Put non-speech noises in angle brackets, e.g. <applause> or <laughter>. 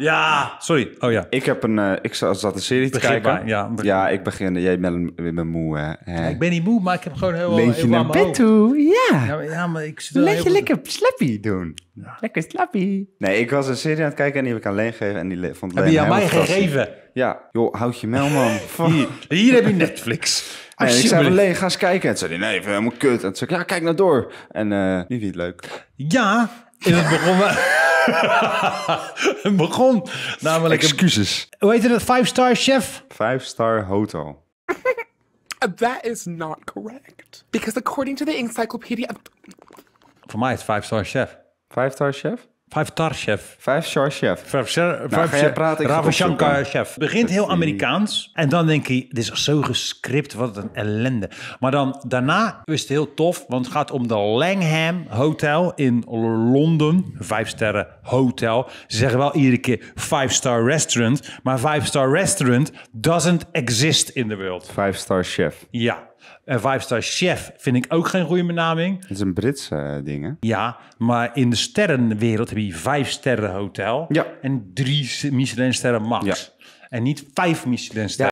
Ja, sorry. Oh ja. Ik heb een, eh, ik zat zat een serie te Begin kijken. maar, ja, begin. ja, ik begin. Jij bent, je bent moe, hè? hè? Ik ben niet moe, maar ik heb gewoon heel Leentje heel naar warm mijn bed hoofd. toe. Ja. Ja, maar, ja, maar ik zit er heel je goed- lekker slappy doen. Lekker slappy. Nee, ik was een serie aan het kijken en die heb ik aan Leen gegeven. En die le- vond Heb Leen je aan mij gegeven? Ja. Joh, houd je mel, man. <laughs> Hier, hier heb je Netflix. <laughs> En ik zei van Alsjeblieft. Leen, ga eens kijken. En toen zei hij, nee, vind het helemaal kut. En toen zei ik, ja, kijk nou door. En eh nu vind je het leuk. Ja, in het begon... <laughs> het begon namelijk... een- Excuses. hoe heet het? Five Star Chef? Five Star Hotel. <laughs> That is not correct. Because according to the encyclopedia, Voor mij is het Five Star Chef. Five Star Chef? Five Star Chef. Five Star Chef. Five Star, Nou? Ik Ravashankar opzoeken. Chef. Begint heel Amerikaans. En dan denk je, dit is zo gescript, wat een ellende. Maar dan daarna is het heel tof, want het gaat om de Langham Hotel in Londen. Vijf sterren hotel. Ze zeggen wel iedere keer five star restaurant. Maar five star restaurant doesn't exist in the world. Five Star Chef. Ja. En five star chef vind ik ook geen goede benaming. Het is een Brits eh, ding, hè? Ja, maar in de sterrenwereld heb je vijf sterren hotel Ja. en drie Michelin sterren max. Ja. En niet vijf Michelin sterren.